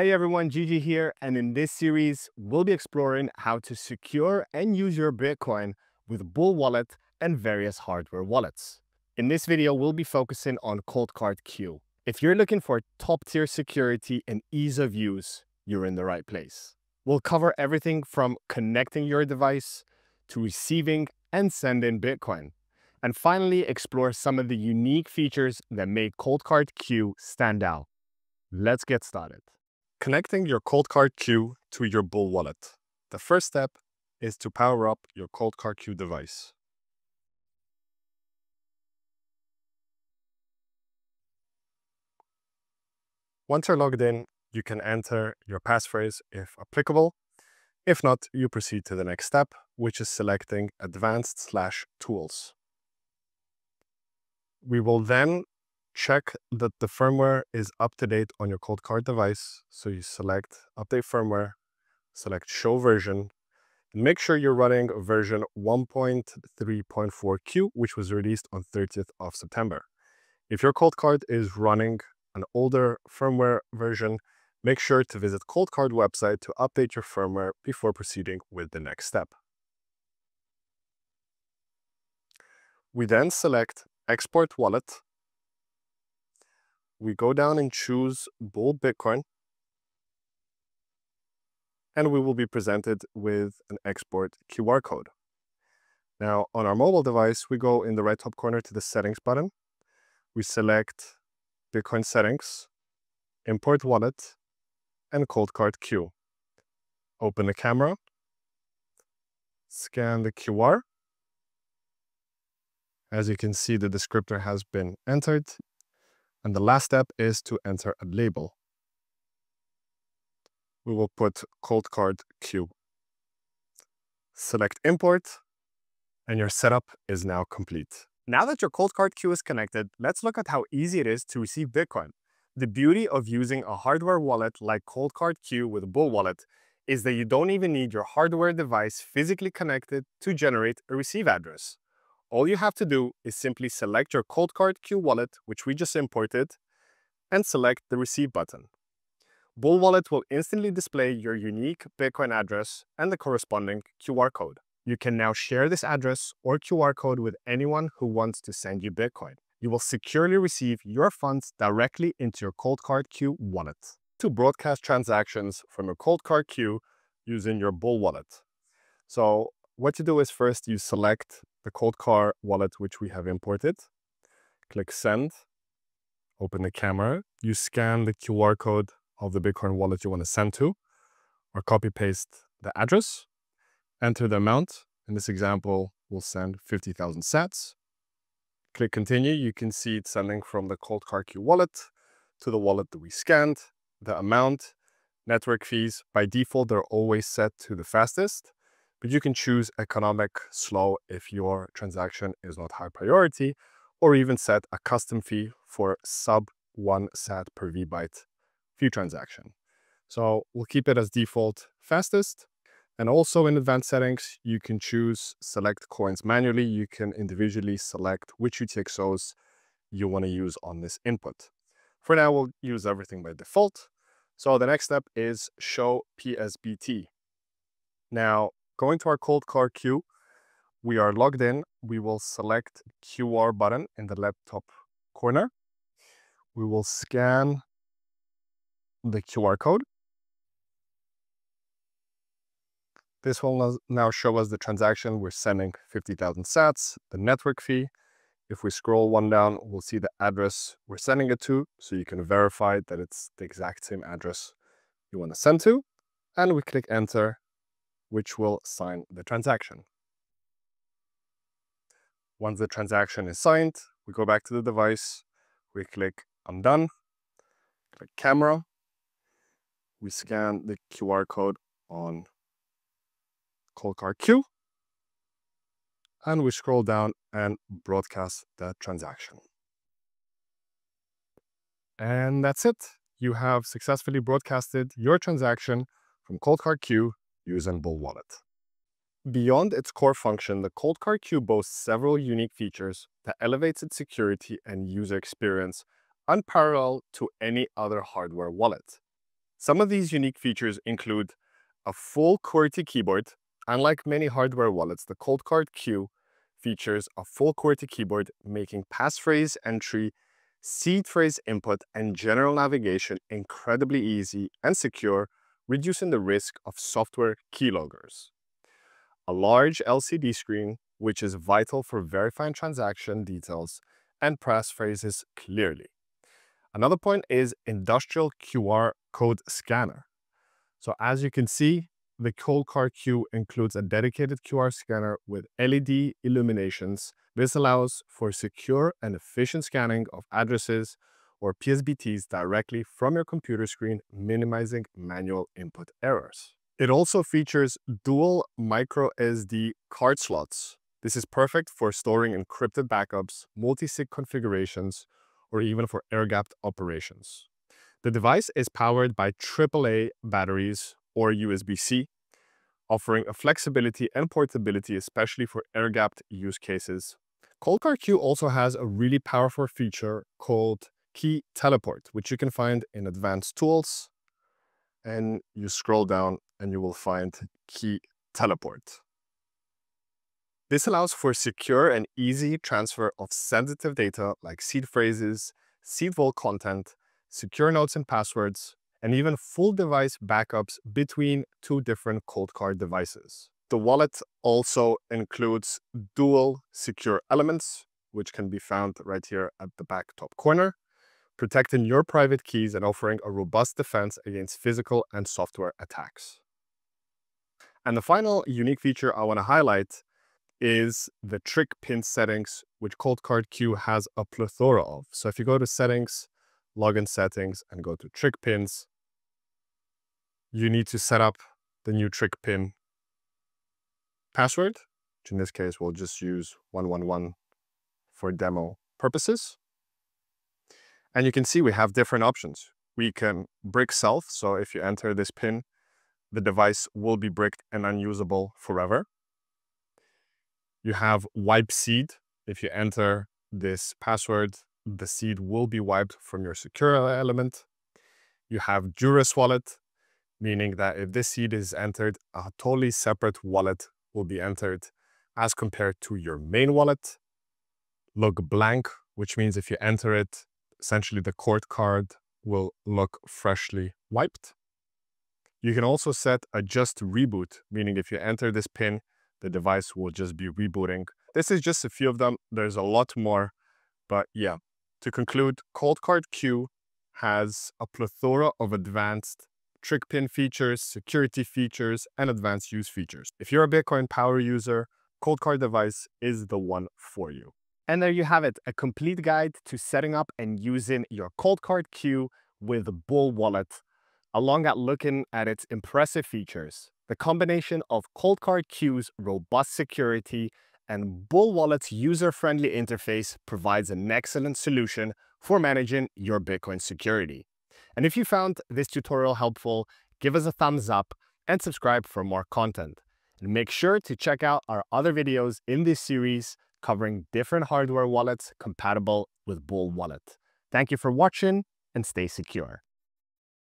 Hey everyone, GG here, and in this series, we'll be exploring how to secure and use your Bitcoin with Bull Wallet and various hardware wallets. In this video, we'll be focusing on Coldcard Q. If you're looking for top tier security and ease of use, you're in the right place. We'll cover everything from connecting your device to receiving and sending Bitcoin. And finally, explore some of the unique features that make Coldcard Q stand out. Let's get started. Connecting your cold Coldcard Q to your Bull wallet. The first step is to power up your cold Coldcard Q device. Once you're logged in, you can enter your passphrase if applicable. If not, you proceed to the next step, which is selecting Advanced slash Tools. We will then check that the firmware is up to date on your Coldcard device. So you select Update Firmware, select Show Version, and make sure you're running version 1.3.4Q, which was released on 30th of September. If your Coldcard is running an older firmware version, make sure to visit Coldcard website to update your firmware before proceeding with the next step. We then select Export Wallet we go down and choose Bull Bitcoin, and we will be presented with an export QR code. Now, on our mobile device, we go in the right top corner to the Settings button. We select Bitcoin Settings, Import Wallet, and Coldcard Q. Open the camera, scan the QR. As you can see, the descriptor has been entered and the last step is to enter a label. We will put Coldcard Q. Select import and your setup is now complete. Now that your Coldcard Q is connected, let's look at how easy it is to receive Bitcoin. The beauty of using a hardware wallet like Coldcard Q with a Bull Wallet is that you don't even need your hardware device physically connected to generate a receive address. All you have to do is simply select your Coldcard Q wallet, which we just imported, and select the Receive button. Bull Wallet will instantly display your unique Bitcoin address and the corresponding QR code. You can now share this address or QR code with anyone who wants to send you Bitcoin. You will securely receive your funds directly into your Coldcard Q wallet. To broadcast transactions from your Coldcard Q using your Bull wallet. So what you do is first you select the Coldcard wallet which we have imported. Click send, open the camera. You scan the QR code of the Bitcoin wallet you want to send to, or copy paste the address, enter the amount. In this example, we'll send 50,000 sats. Click continue. You can see it's sending from the Coldcard Q wallet to the wallet that we scanned. The amount, network fees, by default, they're always set to the fastest but you can choose economic slow if your transaction is not high priority, or even set a custom fee for sub one sat per VByte fee transaction. So we'll keep it as default fastest. And also in advanced settings, you can choose select coins manually. You can individually select which UTXOs you want to use on this input. For now, we'll use everything by default. So the next step is show PSBT. Now, Going to our Coldcard Q, we are logged in. We will select QR button in the laptop corner. We will scan the QR code. This will now show us the transaction. We're sending 50,000 sats, the network fee. If we scroll one down, we'll see the address we're sending it to. So you can verify that it's the exact same address you want to send to. And we click enter which will sign the transaction. Once the transaction is signed, we go back to the device, we click I'm done, click camera, we scan the QR code on Coldcard Q, and we scroll down and broadcast the transaction. And that's it. You have successfully broadcasted your transaction from Coldcard Q Bull Wallet. Beyond its core function, the Coldcard Q boasts several unique features that elevates its security and user experience unparalleled to any other hardware wallet. Some of these unique features include a full QWERTY keyboard. Unlike many hardware wallets, the ColdCard Q features a full QWERTY keyboard, making passphrase entry, seed phrase input, and general navigation incredibly easy and secure, reducing the risk of software keyloggers. A large LCD screen, which is vital for verifying transaction details and passphrases clearly. Another point is industrial QR code scanner. So as you can see, the ColdCard Q includes a dedicated QR scanner with LED illuminations. This allows for secure and efficient scanning of addresses or PSBTs directly from your computer screen, minimizing manual input errors. It also features dual micro SD card slots. This is perfect for storing encrypted backups, multi-sig configurations, or even for air-gapped operations. The device is powered by AAA batteries or USB-C, offering a flexibility and portability, especially for air-gapped use cases. ColdCard Q also has a really powerful feature called Key Teleport, which you can find in Advanced Tools. And you scroll down and you will find Key Teleport. This allows for secure and easy transfer of sensitive data like seed phrases, seed vault content, secure notes and passwords, and even full device backups between two different Coldcard devices. The wallet also includes dual secure elements, which can be found right here at the back top corner, protecting your private keys and offering a robust defense against physical and software attacks. And the final unique feature I want to highlight is the trick pin settings, which ColdCard Q has a plethora of. So if you go to settings, login settings, and go to trick pins, you need to set up the new trick pin password, which in this case we'll just use 111 for demo purposes. And you can see we have different options. We can brick self, so if you enter this pin, the device will be bricked and unusable forever. You have wipe seed. If you enter this password, the seed will be wiped from your secure element. You have Duress wallet, meaning that if this seed is entered, a totally separate wallet will be entered as compared to your main wallet. Look blank, which means if you enter it, essentially the Coldcard will look freshly wiped. You can also set a just reboot, meaning if you enter this pin, the device will just be rebooting. This is just a few of them. There's a lot more, but yeah. To conclude, Coldcard Q has a plethora of advanced trick pin features, security features, and advanced use features. If you're a Bitcoin power user, Coldcard device is the one for you. And there you have it, a complete guide to setting up and using your ColdCard Q with Bull Wallet, along at looking at its impressive features. The combination of ColdCard Q's robust security and Bull Wallet's user-friendly interface provides an excellent solution for managing your Bitcoin security. And if you found this tutorial helpful, give us a thumbs up and subscribe for more content. And make sure to check out our other videos in this series covering different hardware wallets compatible with Bull Wallet. Thank you for watching and stay secure.